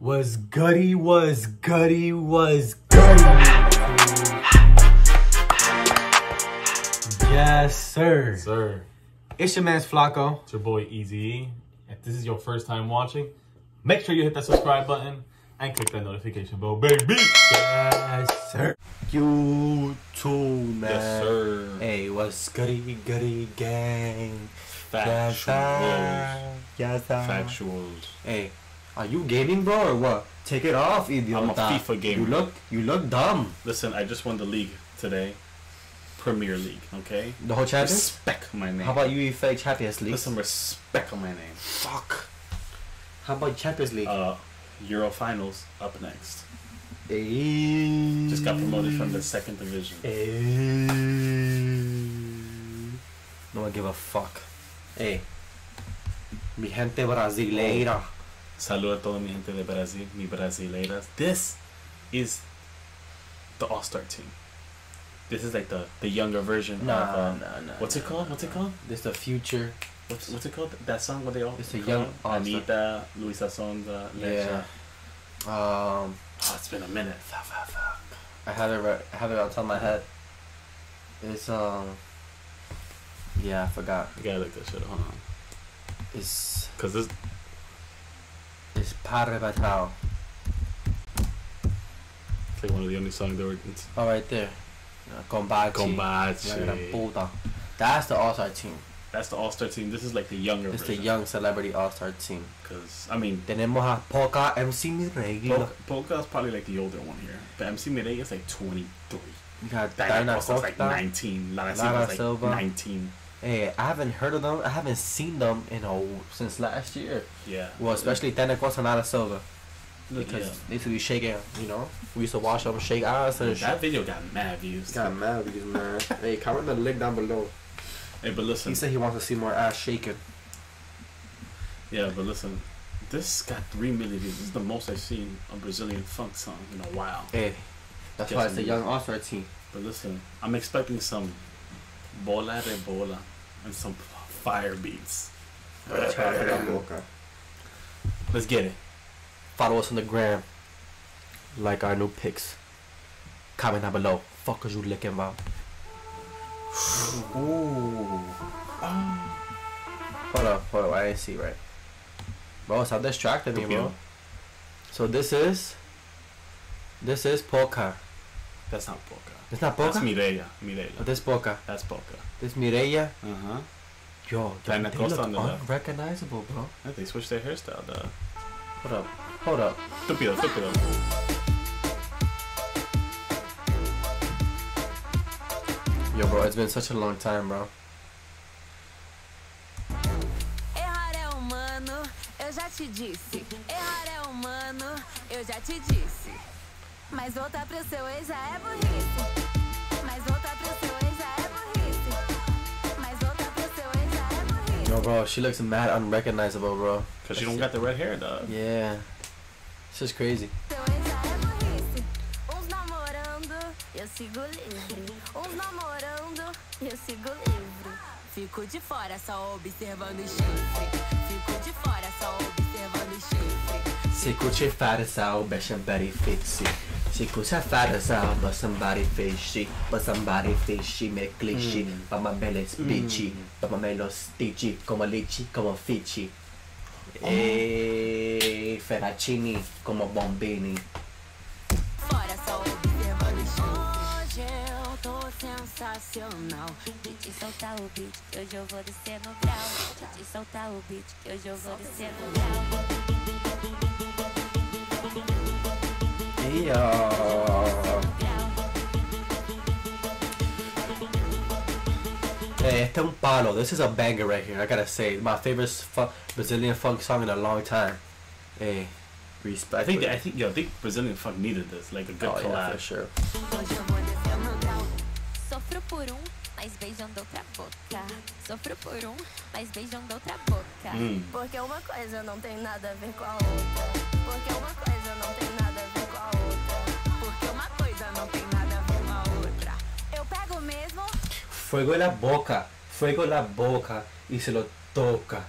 Was gutty, was gutty, was gutty. Yes, sir. Sir, It's your man's Flacko. it's your boy Easy. If this is your first time watching, make sure you hit that subscribe button and click that notification bell, baby. Yes, sir. You too, man. Yes, sir. Hey, what's gutty, gutty gang? Factuals. Yes, sir. Factuals. Hey, are you gaming, bro, or what? Take it off, idiot. I'm a FIFA gamer. You look, you look dumb. Listen, I just won the league today. Premier League, okay? The whole champions. Respect my name. How about you, UEFA Champions League? Listen, respect on my name. fuck. How about Champions League? Uh, Euro finals up next. hey. Just got promoted from the second division. Hey. No one give a fuck. Hey. Mi gente brasileira. Saludo a toda mi gente de Brasil, mi brasileiras. This is the All Star team. This is like the the younger version Nah, of uh, nah, nah. what's it called? What's it called? This the future. What's what's it called? That song what they all It's a young. Anitta, Luisa Sonza, Yeah. Um, Oh, it's been a minute. Fuck, fuck, fuck. I have it right. I have it on top of my head. It's um. Yeah, I forgot. You gotta look that shit. up. Hold on, It's cause this it's Padre it's like one of the only songs that were. It's Oh, right there. Uh, Combatchy. That's the All Star team. That's the All Star team. This is like the younger It's the young celebrity All Star team. Cause I mean, Tenemos a Pocah MC Mirella. Pocah, Pocah's probably like the older one here. But MC Mirella is like 23. You got Tainá Costa's like 19. Lara, Lara Silva's like Silva. 19. Hey, I haven't heard of them. I haven't seen them in a since last year. Yeah. Well, especially Tainá Costa and Lara Silva because Yeah. they used to be shaking. You know, we used to watch them shake ass and that shit. video got mad views. Got mad views, man. hey, comment the link down below. Hey, but listen. He said he wants to see more ass shaking. Yeah, but listen. This got 3 million views. This is the most I've seen a Brazilian funk song in a while. Hey, that's why it's the young All Star team. But listen, I'm expecting some bola de bola and some fire beats. Let's get it. Follow us on the gram. Like our new pics. Comment down below. Fuck is you licking about? Ooh. Um. Hold up, hold up. I didn't see right. Bro, stop distracting me, bro. So this is. This is Pocah. That's not Pocah. It's not Pocah. That's Mirella. Mirella. But this Pocah. That's Pocah. This Mirella. Uh huh. Yo, Diana they Costa look on the unrecognizable, bro. Yeah, they switched their hairstyle. The Hold up, hold up. Stupido, stupido. Yo, bro, it's been such a long time, bro. Errar é humano, eu já te disse. Errar é humano, eu já te disse. Mas voltar pro seu ex já é burrice. Mas voltar pro seu ex já é burrice. Mas voltar pro seu ex já é burrice. Yo, bro, she looks mad unrecognizable, bro. Because you don't got the red hair, dog. Yeah. It's just crazy. É eu sigo livre. Uns namorando, eu sigo livre. Fico de fora só observando o chifre. Fico de fora só observando o chifre. Se curte fadação, but fix it. Se curte fadação, but somebody fix it. But somebody it, me cliché. But my belly is bitchy. But my stitchy. Como leche, como fichi. Eeeh, Ferracini, como bombini. Fora só observando. Hoje eu tô sensacional. De soltar o beat, hoje eu vou descer no grau. De soltar o beat, hoje eu vou descer no grau. Yeah. Hey, este es un palo. This is a banger right here. I gotta say, my favorite fu- Brazilian funk song in a long time. Hey, respect. I think that, I think yo, I think Brazilian funk needed this, like a good oh, yeah, for sure. Hoje eu vou descer no grau. Sofro por um, mas beijando outra boca. Sofro por um, mas beijando outra boca. Mm. Porque uma coisa não tem nada a ver com a outra. Porque uma coisa fuego en la boca, fuego en la boca y se lo toca.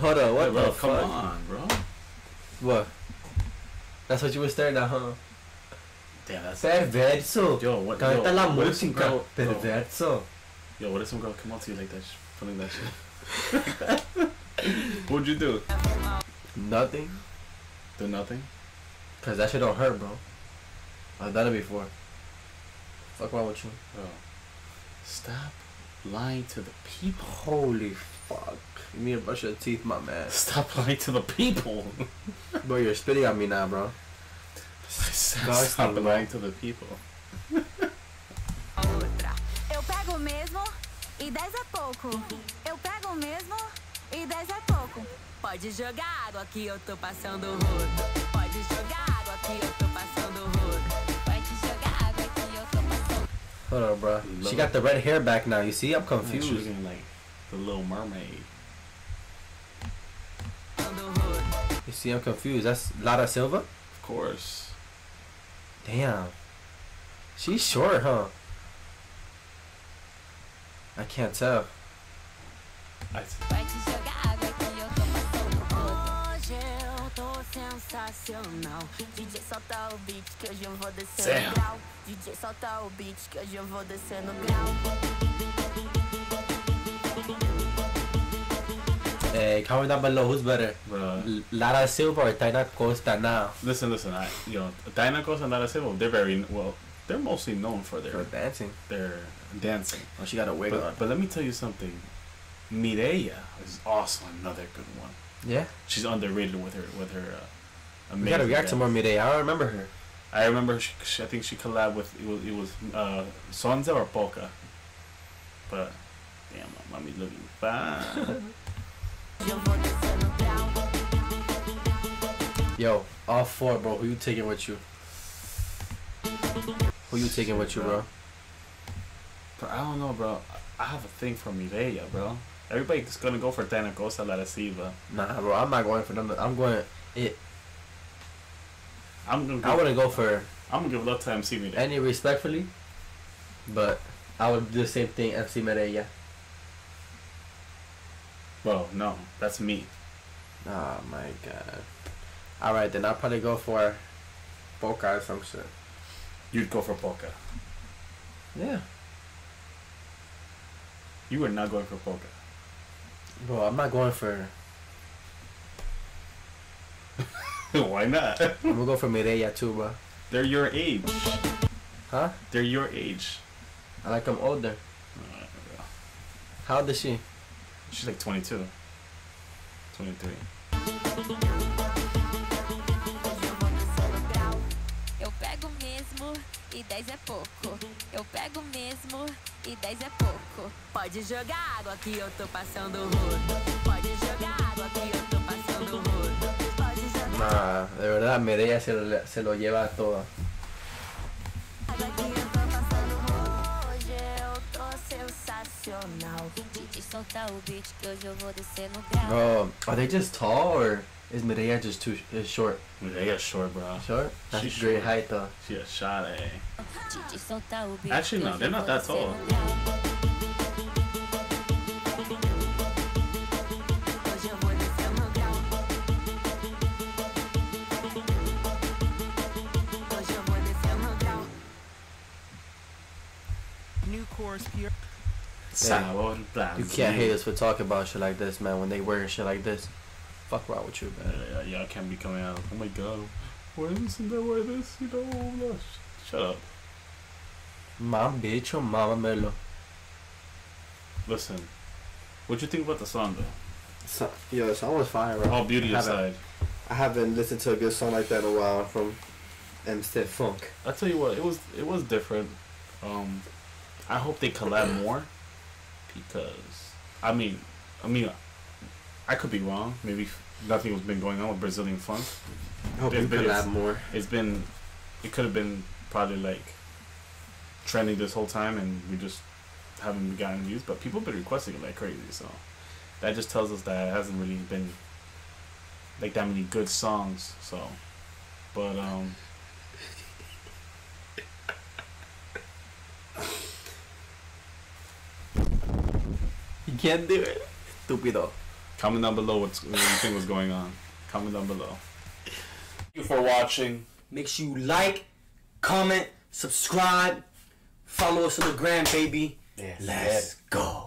Hold on, what come fuck? On, bro. What? That's what you were staring at, huh? Damn, perverso. Yo, what? Yo, la what música, perverso. Yo, what if some girl come up to you like that, pulling that shit? What'd you do? Nothing. Do nothing. Cause that shit don't hurt, bro. I've done it before. Fuck wrong with you? Bro, stop lying to the people. Holy fuck. You need to brush your teeth, my man. Stop lying to the people. Bro, you're spitting on me now, bro. Stop bro. lying to the people. Eu pego mesmo e 10 é pouco. Eu pego mesmo 10 é pouco. Pode jogar água que eu tô passando rodo. Pode jogar água que eu tô passando rodo. Pode jogar água que eu tô passando. Hold on, bro. She got the red hair back now. You see? I'm She's confused. looking like the Little Mermaid. You see? I'm confused. That's Lara Silva? Of course. Damn. She's short, huh? I can't tell. I, sensacional. DJ solta o beat que hoje eu vou descer Sam. no grau. DJ solta o beat que hoje eu vou descer no grau. Hey, comment down below who's better, Bruh. Lara Silva or Tainá Costa now? Listen, listen. I, you know, Tainá Costa and Lara Silva, they're very well. They're mostly known for their For dancing. their dancing. Oh, she got a wig on. But, but let me tell you something. Mirella is also another good one. Yeah. She's underrated with her with her. Uh, We gotta amazing react to more. Mirella. I don't remember her. I remember. She, she, I think she collabed with it was, it was uh, Sonza or Pocah. But damn, my mommy looking fine. Hoje eu vou descer no grau. Yo, all four, bro. Who you taking with you? Who you taking with you, bro? but I don't know, bro. I have a thing for Mirella, bro. Everybody's gonna go for Tainá Costa Lara Silva. Nah, bro. I'm not going for them. I'm going it. I'm gonna. Give, I wouldn't go for I'm gonna give love to MC Mirella. any respectfully, but I would do the same thing. MC Mirella. Bro, no, that's me. Oh my god. All right, then I'll probably go for Boca or some shit. You'd go for Pocah. Yeah, You were not going for Pocah. bro. I'm not going for. Why not? I'm gonna go for Mireille too, bro. They're your age. Huh? They're your age. I like them older. How old is she? She's like 22. 23. Hoje eu pego mesmo e 10 é pouco. Eu pego mesmo e 10 é pouco. Pode jogar água que eu tô passando rodo. Pode Nah, de verdad, Mirella se lo, se lo lleva todo. água que eu tô passando rodo. Hoje eu tô sensacional. DJ soltar o beat que hoje eu vou descer no grau. Bro, are they just tall or is Mirella just too is short? Mirella short, bro. Short? That's She's great short. height though. She a shot, eh? DJ soltar o beat Actually, no, they're not that tall. Sabor Brazil. You can't hate us for talking about shit like this, man. When they wearing shit like this, fuck wrong with you, Yeah, man. yeah, y'all can't be coming out. Oh my god. Why this and that? Why this? You know, blah. shut up. Mom, bitch, or mama melo. Listen, what'd you think about the song though? So, yo, the song was fire, bro. All beauty I haven't- aside, I haven't listened to a good song like that in a while from MC Funk. I tell you what, it was it was different. Um, I hope they collab more because I mean, I mean, I could be wrong. Maybe nothing has been going on with Brazilian funk. I hope There's you collab more. It's been, it could have been probably like trending this whole time, and we just haven't gotten views. But people have been requesting it like crazy, so that just tells us that it hasn't really been like that many good songs. So, but um. You can't do it. Stupido. Comment down below what's, what you think was going on. Comment down below. Thank you for watching. Make sure you like, comment, subscribe, follow us on the gram, baby. Yes. Let's go.